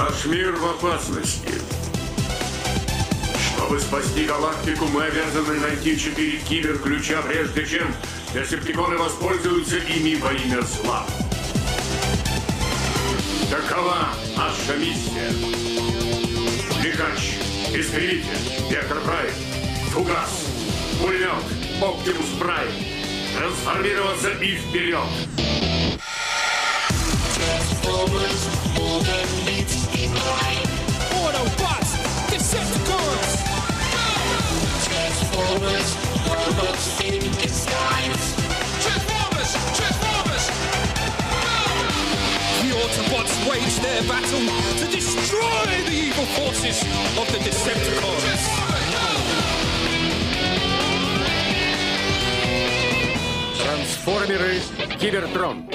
Наш мир в опасности. Чтобы спасти галактику, мы обязаны найти четыре киберключа, прежде чем десептиконы воспользуются ими во имя зла. Такова наша миссия. Лихач, Искривитель, Вектор Прайм, Фугас, Пулемет, Оптимус Прайм. Трансформироваться и вперед! Autobots, Decepticons! Transformers, robots in disguise. Transformers, Transformers! The Autobots wage their battle to destroy the evil forces of the Decepticons. Трансформеры Кибертрон.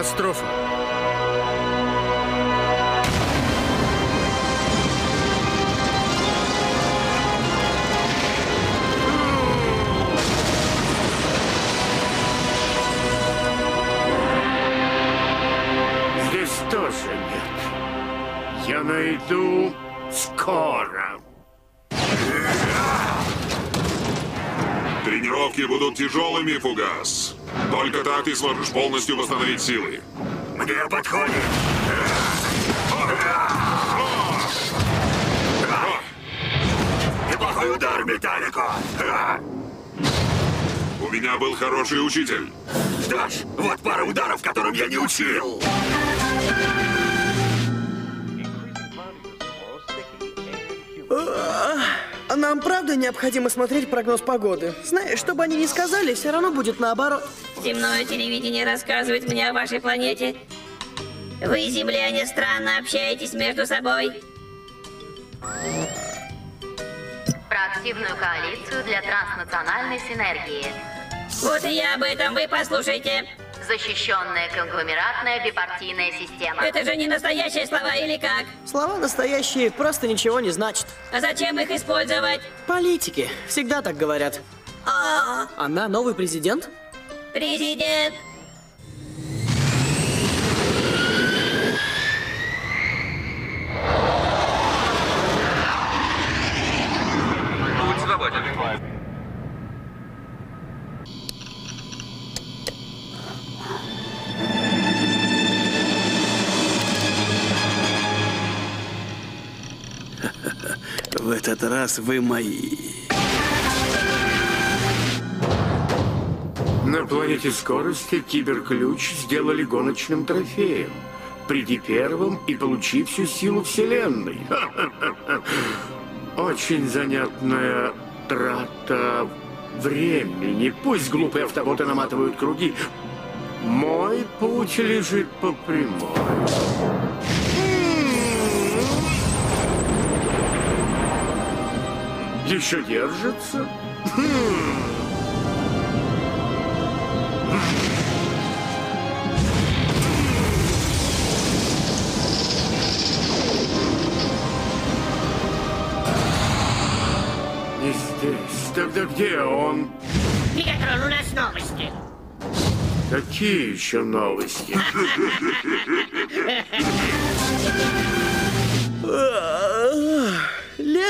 Катастрофа. Здесь тоже нет. Я найду скоро. Тренировки будут тяжелыми, Фугас. Только так ты сможешь полностью восстановить силы. Мне подходит. Неплохой удар, Металлико. У меня был хороший учитель. Дашь, вот пара ударов, которым я не учил. А Нам правда необходимо смотреть прогноз погоды? Знаешь, что бы они ни сказали, все равно будет наоборот. Земное телевидение рассказывает мне о вашей планете. Вы, земляне, странно общаетесь между собой. про активную коалицию для транснациональной синергии. Вот и я об этом, вы послушайте. Защищенная конгломератная бипартийная система. Это же не настоящие слова или как? Слова настоящие просто ничего не значат. А зачем их использовать? Политики всегда так говорят. О, Она новый президент? президент. Этот раз вы мои. На планете скорости киберключ сделали гоночным трофеем. Приди первым и получи всю силу Вселенной. Очень занятная трата времени. Пусть глупые автоботы наматывают круги. Мой путь лежит по прямой. Еще держится? Не здесь. Тогда где он? Мегатрон, у нас новости. Какие еще новости?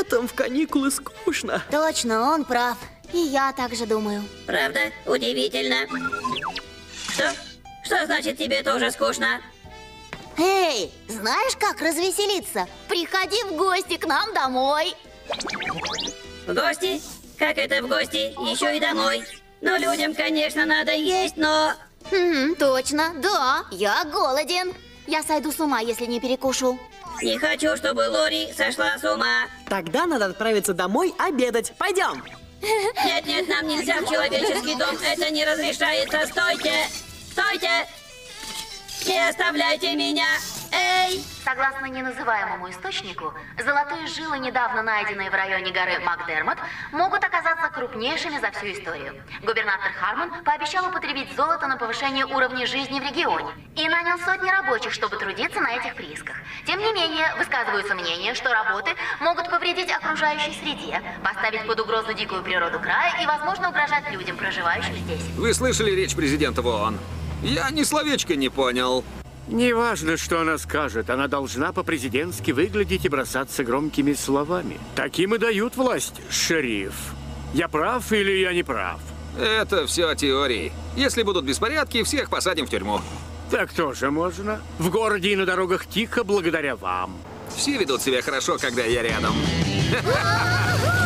Летом в каникулы скучно. Точно, он прав. И я так же думаю. Правда? Удивительно. Что? Что значит тебе тоже скучно? Эй, знаешь, как развеселиться? Приходи в гости к нам домой. В гости? Как это в гости? Еще и домой. Ну, людям, конечно, надо есть, но... Хм, точно, да, я голоден. Я сойду с ума, если не перекушу. Не хочу, чтобы Лори сошла с ума. Тогда надо отправиться домой обедать. Пойдем. Нет, нет, нам нельзя в человеческий дом. Это не разрешается. Стойте! Стойте! Не оставляйте меня! Эй! Согласно неназываемому источнику, золотые жилы, недавно найденные в районе горы Макдермот, могут оказаться крупнейшими за всю историю. Губернатор Хармон пообещал употребить золото на повышение уровня жизни в регионе и нанял сотни рабочих, чтобы трудиться на этих приисках. Тем не менее, высказываются мнения, что работы могут повредить окружающей среде, поставить под угрозу дикую природу края и, возможно, угрожать людям, проживающим здесь. Вы слышали речь президента в ООН? Я ни словечко не понял. Неважно, что она скажет, она должна по-президентски выглядеть и бросаться громкими словами. Таким и дают власть, шериф. Я прав или я не прав? Это все теории. Если будут беспорядки, всех посадим в тюрьму. Так тоже можно. В городе и на дорогах тихо благодаря вам. Все ведут себя хорошо, когда я рядом.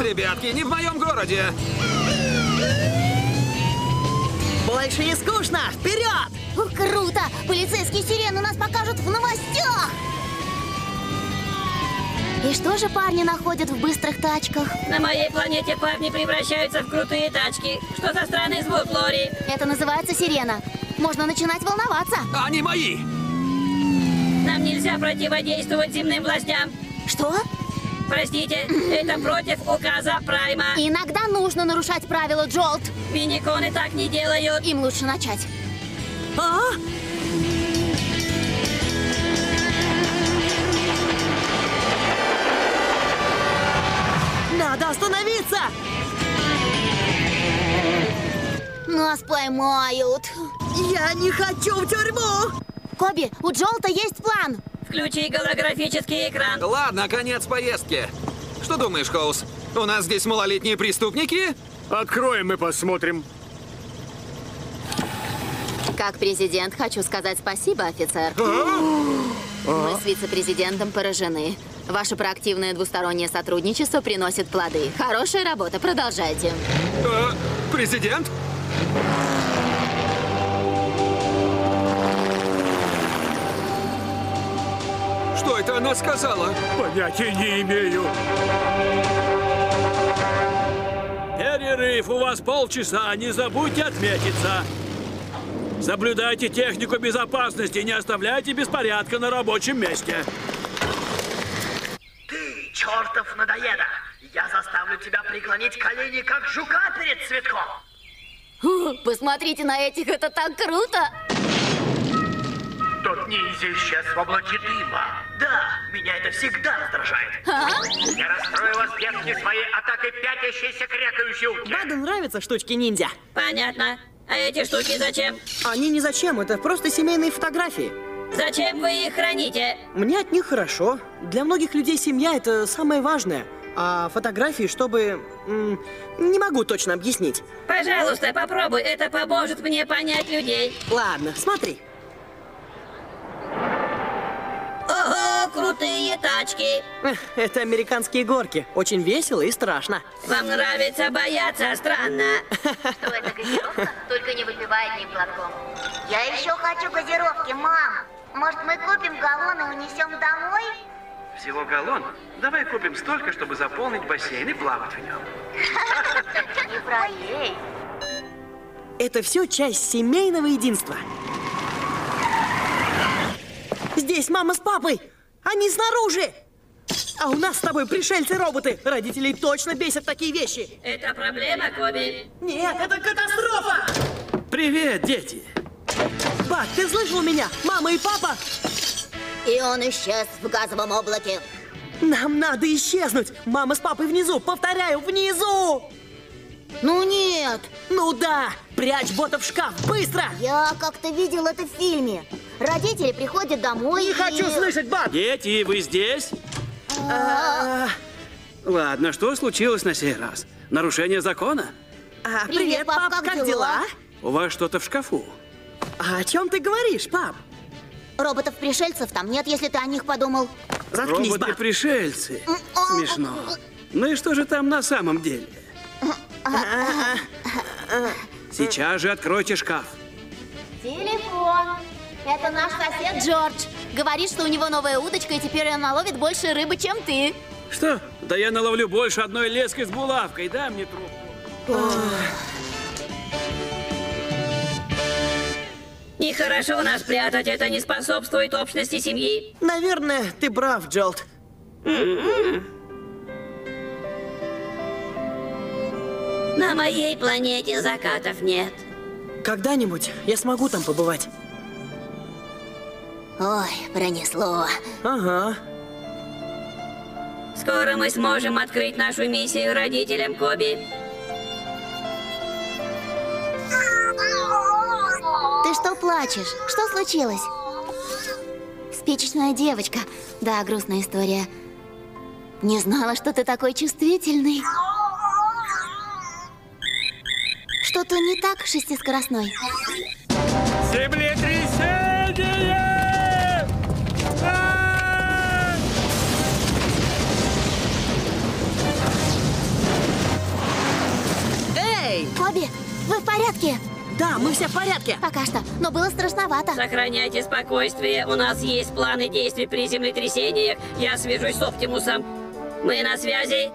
Нет, ребятки, не в моем городе. Больше не скучно! Вперед! Ух, круто! Полицейские сирены нас покажут в новостях! И что же парни находят в быстрых тачках? На моей планете парни превращаются в крутые тачки. Что за странный звук, Лори? Это называется сирена. Можно начинать волноваться. Они мои. Нам нельзя противодействовать земным властям. Что? Простите, это против указа Прайма. Иногда нужно нарушать правила, Джолт. Миниконы так не делают. Им лучше начать. А? Надо остановиться! Нас поймают. Я не хочу в тюрьму! Коби, у Джолта есть план. Включи голографический экран. Ладно, конец поездки. Что думаешь, Хоус? У нас здесь малолетние преступники? Откроем и посмотрим. Как президент хочу сказать спасибо, офицер. Мы с вице-президентом поражены. Ваше проактивное двустороннее сотрудничество приносит плоды. Хорошая работа, продолжайте. Э, президент? Что это она сказала? Понятия не имею. Перерыв, у вас полчаса, не забудьте отметиться. Соблюдайте технику безопасности, не оставляйте беспорядка на рабочем месте. Ты, чертов надоеда! Я заставлю тебя преклонить колени, как жука перед цветком! Фу, Посмотрите на этих, это так круто! Тот ниндзя исчез в облаке дыма. Да, меня это всегда раздражает. Я расстрою вас, детки, своей атакой пятящейся крякающей утки. Баду нравятся штучки ниндзя. Понятно. А эти штуки зачем? Они ни зачем, это просто семейные фотографии. Зачем вы их храните? Мне от них хорошо. Для многих людей семья это самое важное. А фотографии, чтобы... не могу точно объяснить. Пожалуйста, попробуй. Это поможет мне понять людей. Ладно, смотри. Крутые тачки. Это американские горки. Очень весело и страшно. Вам нравится бояться, странно. Что это газировка? Только не выпивай одним глотком. Я еще хочу газировки, мам. Может, мы купим галлон и унесем домой? Всего галлон? Давай купим столько, чтобы заполнить бассейн и плавать в нем. Не пролей. Это все часть семейного единства. Здесь мама с папой. Они снаружи. А у нас с тобой пришельцы-роботы. Родителей точно бесят такие вещи. Это проблема, Коби. Нет, это катастрофа! Привет, дети. Бак, ты слышал меня? Мама и папа? И он исчез в газовом облаке. Нам надо исчезнуть. Мама с папой внизу. Повторяю, внизу. Ну нет, Ну да. Прячь ботов в шкаф. Быстро. я как-то видел это в фильме. Родители приходят домой Не и... хочу слышать, Бак. Дети, вы здесь? А, Ладно, что случилось на сей раз? Нарушение закона? а, Привет, привет, пап, пап, как как дела? дела? У вас что-то в шкафу? А о чем ты говоришь, пап? Роботов-пришельцев там нет, если ты о них подумал. Заткнись. Роботы-пришельцы. Смешно. Ну и что же там на самом деле? Сейчас же откройте шкаф. Телефон. Это наш сосед Джордж. Говорит, что у него новая удочка, и теперь он наловит больше рыбы, чем ты. Что? Да я наловлю больше одной леской с булавкой. Дай мне трубку. Нехорошо нас прятать, это не способствует общности семьи. Наверное, ты прав, Джолт. На моей планете закатов нет. Когда-нибудь я смогу там побывать. Ой, пронесло. Ага. Скоро мы сможем открыть нашу миссию родителям Коби. Ты что плачешь? Что случилось? Спичечная девочка. Да, грустная история. Не знала, что ты такой чувствительный. Что-то не так шестискоростной. Землетрясение! Эй! Коби, вы в порядке? Да, мы все в порядке. Пока что, но было страшновато. Сохраняйте спокойствие. У нас есть планы действий при землетрясениях. Я свяжусь с Оптимусом. Мы на связи.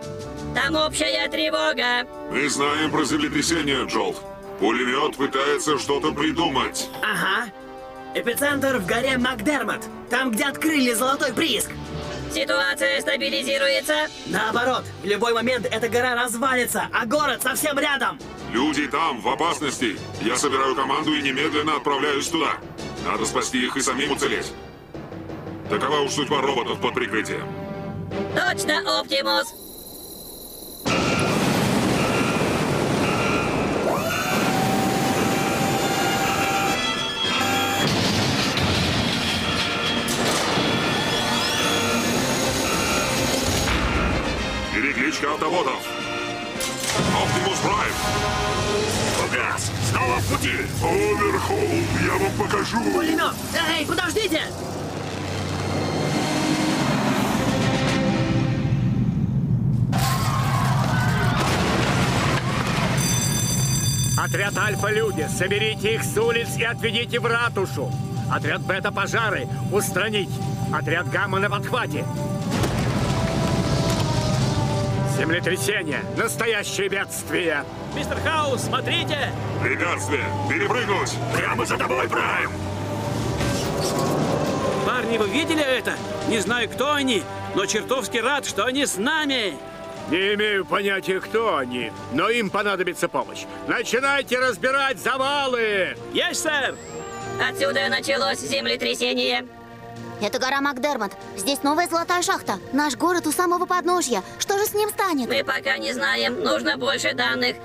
Там общая тревога. Мы знаем про землетрясение, Джолт. Пулемет пытается что-то придумать. Ага. Эпицентр в горе Макдермот. Там, где открыли золотой прииск. Ситуация стабилизируется. Наоборот, в любой момент эта гора развалится, а город совсем рядом. Люди там, в опасности. Я собираю команду и немедленно отправляюсь туда. Надо спасти их и самим уцелеть. Такова уж судьба роботов под прикрытием. Точно, Оптимус. Перекличка автоботов. Прайм. Фугас, снова в пути. Оверхолл, я вам покажу. Пулемет! Эй, подождите! Отряд Альфа-люди, соберите их с улиц и отведите в ратушу. Отряд Бета-пожары, устранить. Отряд Гамма на подхвате. Землетрясение, настоящее бедствие. Мистер Хаус, смотрите! Препятствие, перепрыгнуть. Прямо за тобой, Прайм. Парни, вы видели это? Не знаю, кто они, но чертовски рад, что они с нами. Не имею понятия, кто они, но им понадобится помощь. Начинайте разбирать завалы! Есть, сэр! Отсюда началось землетрясение. Это гора Макдермот. Здесь новая золотая шахта. Наш город у самого подножья. Что же с ним станет? Мы пока не знаем, нужно больше данных.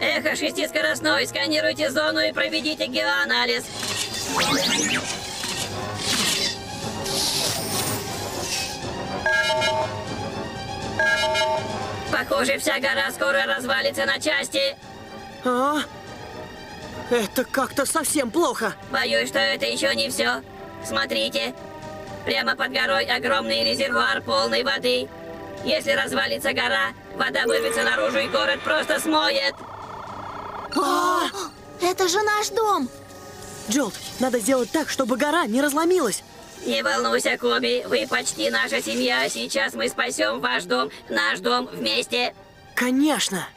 Эхо шестискоростной, сканируйте зону и проведите геоанализ. Похоже, вся гора скоро развалится на части. А? Это как-то совсем плохо. Боюсь, что это еще не все. Смотрите. Прямо под горой огромный резервуар полной воды. Если развалится гора, вода вырвется наружу и город просто смоет. О, это же наш дом. Джолт, надо сделать так, чтобы гора не разломилась. Не волнуйся, Коби, вы почти наша семья. Сейчас мы спасем ваш дом, наш дом вместе. Конечно.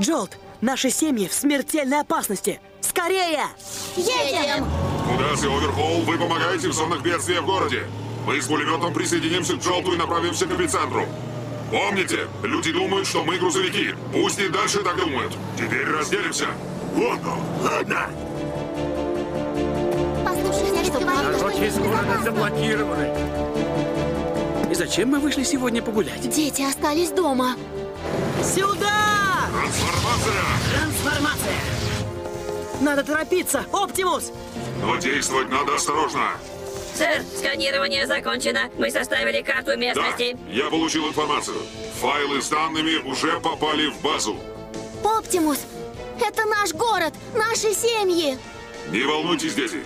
Джолт, наши семьи в смертельной опасности. Скорее! Едем! Фугас и Оверхолл, вы помогаете в зонах бедствия в городе. Мы с пулеметом присоединимся к Джолту и направимся к эпицентру. Помните, люди думают, что мы грузовики. Пусть и дальше так думают. Теперь разделимся. Ладно, ладно. Послушай, я ведь говорила, что Дороги из здесь города безопасно. заблокированы. И зачем мы вышли сегодня погулять? Дети остались дома. Сюда! Трансформация! Трансформация! Надо торопиться! Оптимус! Но действовать надо осторожно. Сэр, сканирование закончено. Мы составили карту Да, местности. я получил информацию. Файлы с данными уже попали в базу. Оптимус, это наш город, наши семьи. Не волнуйтесь, дети.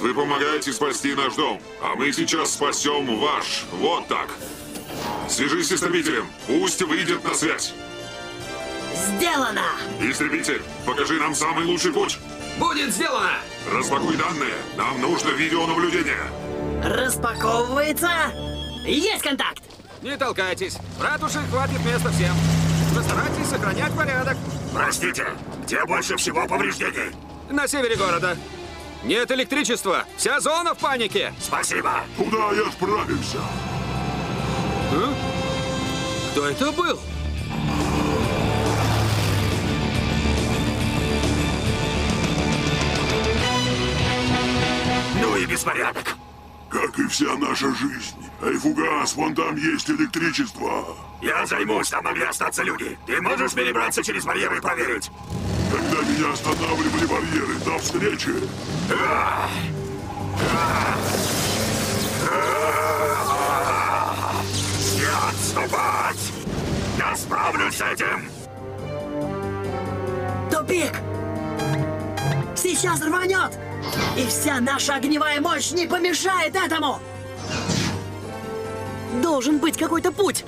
Вы помогаете спасти наш дом, а мы сейчас спасем ваш. Вот так. Свяжись с истребителем. Пусть выйдет на связь. Сделано! Истребитель, покажи нам самый лучший путь. Будет сделано! Распакуй данные. Нам нужно видеонаблюдение. Распаковывается. Есть контакт! Не толкайтесь. В ратуше хватит места всем. Постарайтесь сохранять порядок. Простите, где больше всего повреждений? на севере города. Нет электричества. Вся зона в панике. Спасибо. Куда я справимся? А? Кто это был? Ну и беспорядок. Как и вся наша жизнь. Айфугас, вон там есть электричество. Я займусь, там могли остаться люди. Ты можешь перебраться через барьеры и проверить? Когда меня останавливали барьеры, до встречи. Не отступать! Я справлюсь с этим! Тупик! Сейчас рванет! И вся наша огневая мощь не помешает этому! Должен быть какой-то путь!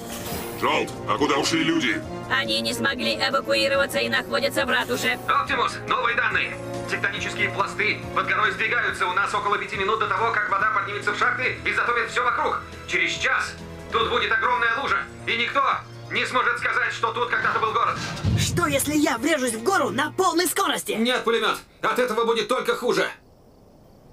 Желт, а куда ушли люди? Они не смогли эвакуироваться и находятся в ратуше. Оптимус, новые данные. Тектонические пласты под горой сдвигаются у нас около пяти минут до того, как вода поднимется в шахты и затопит все вокруг. Через час тут будет огромная лужа, и никто не сможет сказать, что тут когда-то был город. Что, если я врежусь в гору на полной скорости? Нет, пулемет. От этого будет только хуже.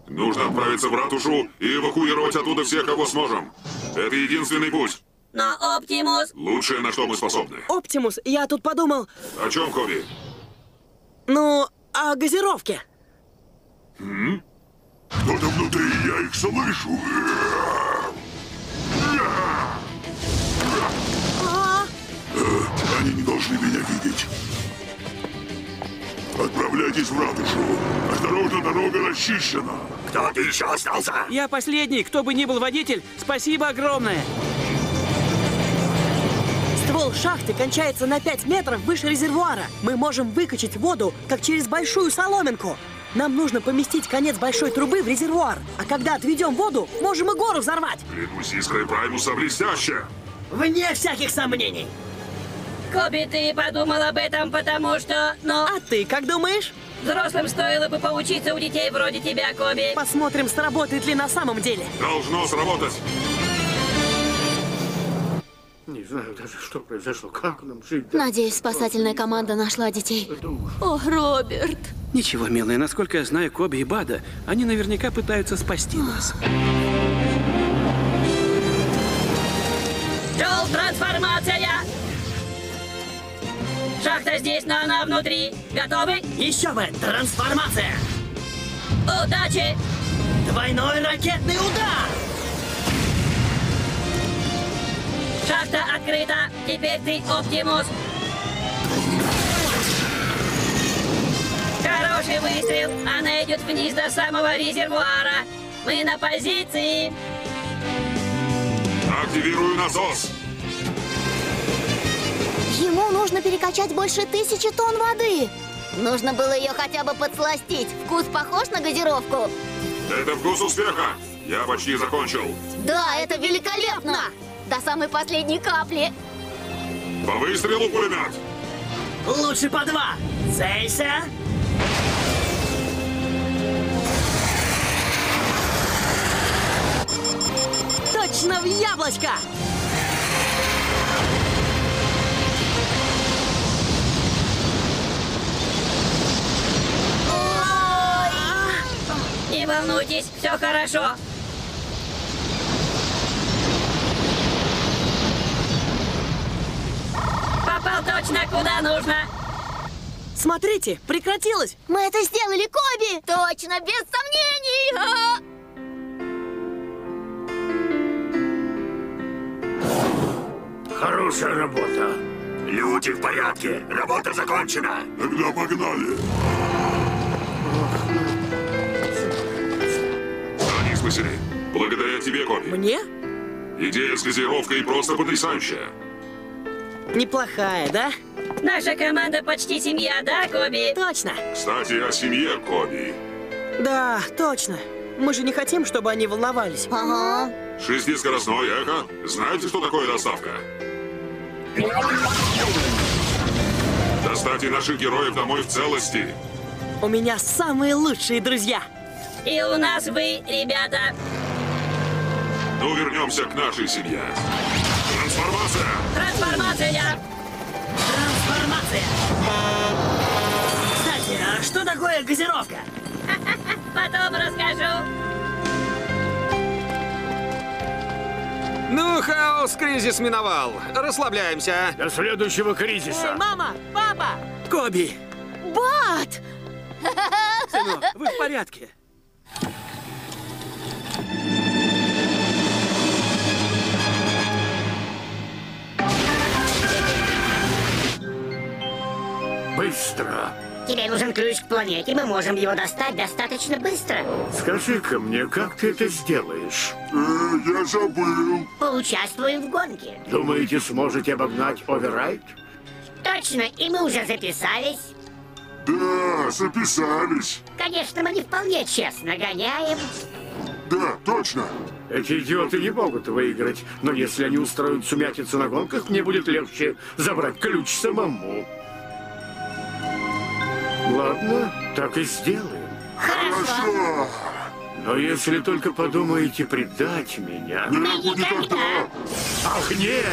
Нужно отправиться в ратушу и эвакуировать оттуда всех, кого сможем. Это единственный путь. Но Оптимус... Лучшее, на что мы способны. Оптимус, я тут подумал, О чем, Коби? ну, о газировке. Кто-то внутри, я их слышу. Они не должны меня видеть. Отправляйтесь в ратушу. Осторожно, дорога расчищена. Кто-то еще остался? Я последний, кто бы ни был водитель, спасибо огромное. ствол шахты кончается на 5 метров выше резервуара. Мы можем выкачать воду, как через большую соломинку. Нам нужно поместить конец большой трубы в резервуар. А когда отведем воду, можем и гору взорвать. Клянусь искрой Праймуса блестяще. Вне всяких сомнений. Коби, ты подумал об этом, потому что... Ну, А ты как думаешь? взрослым стоило бы поучиться у детей вроде тебя, Коби. Посмотрим, сработает ли на самом деле. Должно сработать. Не знаю даже, что произошло. Как нам жить? Надеюсь, спасательная команда нашла детей. О, Роберт. Ничего, милая, насколько я знаю Коби и Бада, они наверняка пытаются спасти нас. Джоул, трансформация! Шахта здесь, но она внутри. Готовы? Еще бы, трансформация. Удачи! Двойной ракетный удар. Шахта открыта. Теперь ты Оптимус. Хороший выстрел. Она идет вниз до самого резервуара. Мы на позиции. Активирую насос. Нужно перекачать больше тысячи тонн воды. Нужно было ее хотя бы подсластить. Вкус похож на газировку? Это вкус успеха. Я почти закончил. Да, это великолепно! До самой последней капли. По выстрелу пулемет. Лучше по два. Целься. Точно в яблочко! Волнуйтесь, все хорошо. Попал точно куда нужно. Смотрите, прекратилось. Мы это сделали, Коби! Точно, без сомнений! А! Хорошая работа. Люди в порядке. Работа закончена. Тогда погнали. Спасены. Благодаря тебе, Коби. Мне? Идея с газировкой просто потрясающая. Неплохая, да? Наша команда почти семья, да, Коби? Точно. Кстати, о семье Коби. Да, точно. Мы же не хотим, чтобы они волновались. Ага. Шестискоростной эхо. Знаете, что такое доставка? Доставьте наших героев домой в целости. У меня самые лучшие друзья. И у нас вы, ребята. Ну, вернемся к нашей семье. Трансформация! Трансформация. Трансформация. Кстати, а что такое газировка? Потом расскажу. Ну, хаос, кризис миновал. Расслабляемся. До следующего кризиса. мама! Папа! Коби! Бат! Сынок, вы в порядке? Быстро. Тебе нужен ключ к планете, мы можем его достать достаточно быстро. Скажи-ка мне, как ты это сделаешь? Э, я забыл. Поучаствуем в гонке. Думаете, сможете обогнать Оверрайт? Точно, и мы уже записались. Да, записались. Конечно, мы не вполне честно гоняем. Да, точно. Эти идиоты не могут выиграть, но если они устроят сумятицу на гонках, мне будет легче забрать ключ самому. Ладно, так и сделаем. Хорошо. Но если только подумаете предать меня... Нет, никогда. Ах, нет!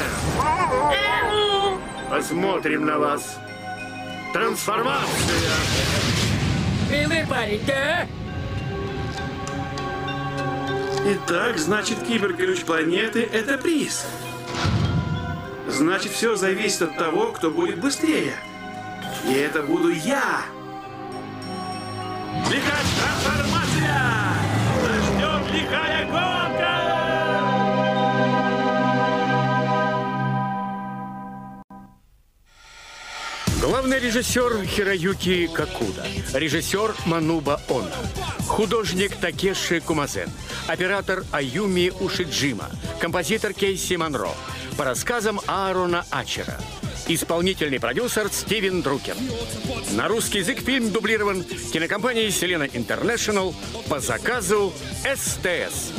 Посмотрим на вас. Трансформация! Милый парень, да? Итак, значит, киберключ планеты — это приз. Значит, все зависит от того, кто будет быстрее. И это буду я. Лихая трансформация! Нас ждет лихая гонка! Главный режиссер Хироюки Какуда, режиссер Мануба Оно, художник Такеши Кумазен, оператор Аюми Ушиджима, композитор Кейси Монро, по рассказам Аарона Ачера, исполнительный продюсер Стивен Друкер. На русский язык фильм дублирован кинокомпанией Селена Интернешнл по заказу СТС.